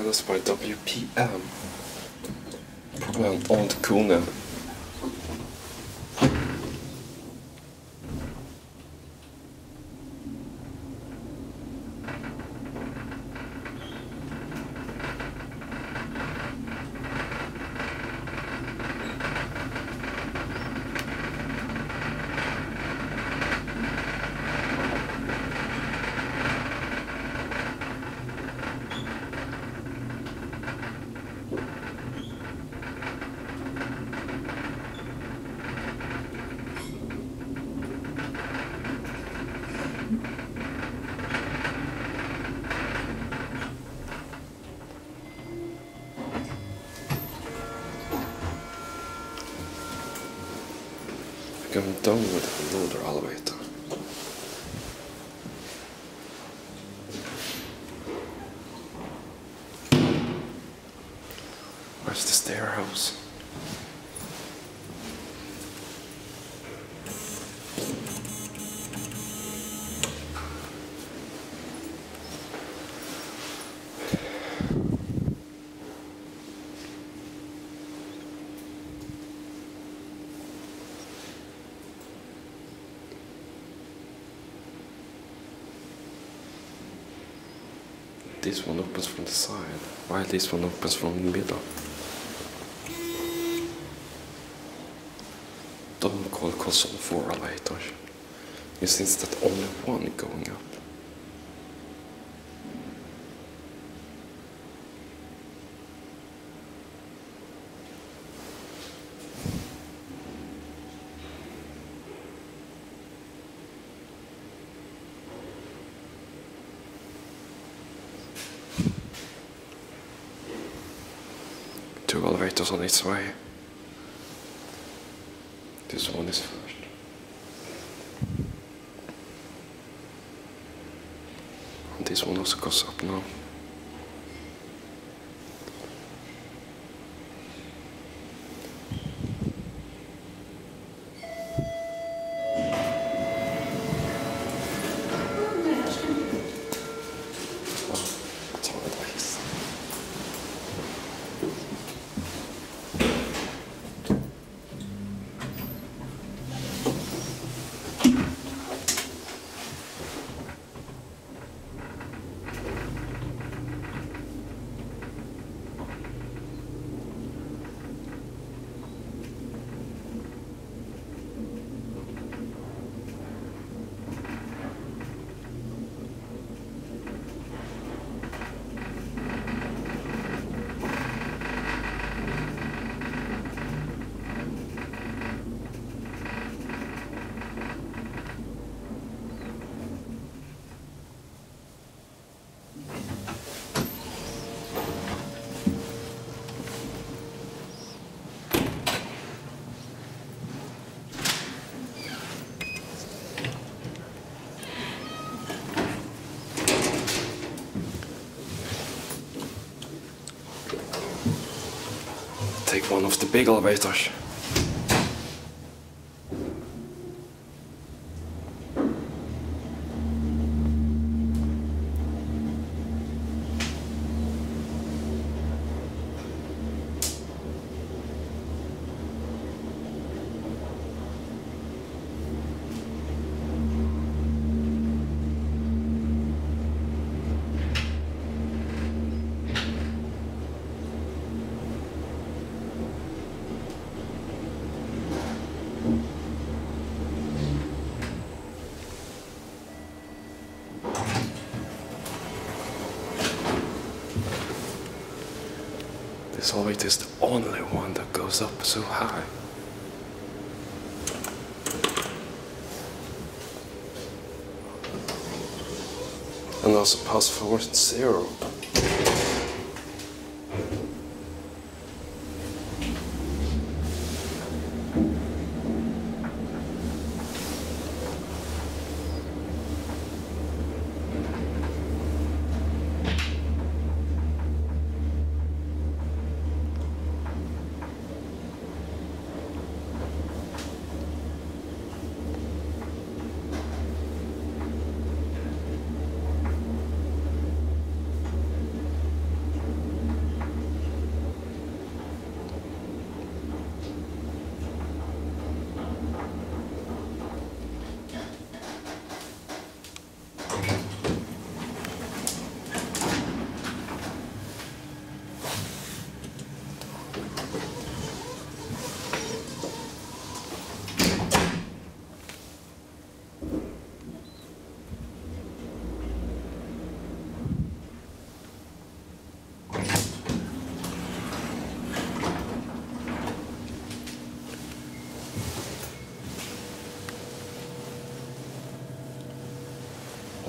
Dödas by WPM. Probably ont KONE. I I'm done with another elevator. Where's the stair This one opens from the side, while this one opens from the middle. Don't call console 4 elevators. Since it's that only one going up. Two elevators on its way. This one is first. And this one also goes up Take one of the big elevators. This elevator is the only one that goes up so high. And also pass forward zero.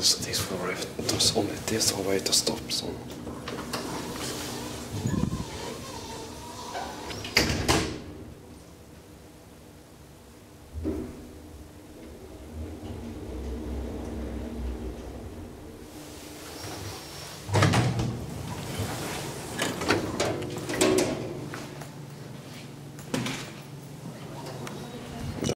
Also, these four there's only this way to stop someone.